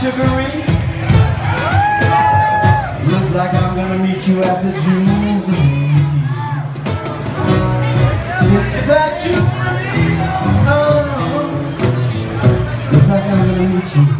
Sugaree. Looks like I'm gonna meet you at the Jubilee. If that Jubilee don't come, looks like I'm gonna meet you